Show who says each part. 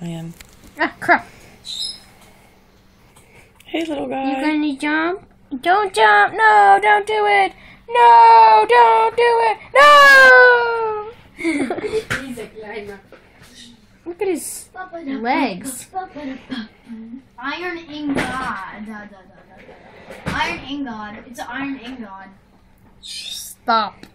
Speaker 1: Man.
Speaker 2: Ah, crap.
Speaker 1: Hey, little guy!
Speaker 2: You gonna jump? Don't jump! No, don't do it! No, don't do it! No!
Speaker 3: He's a climber.
Speaker 2: Look at his legs.
Speaker 3: Iron Ingod. Iron Ingod. It's Iron Ingod.
Speaker 2: Stop.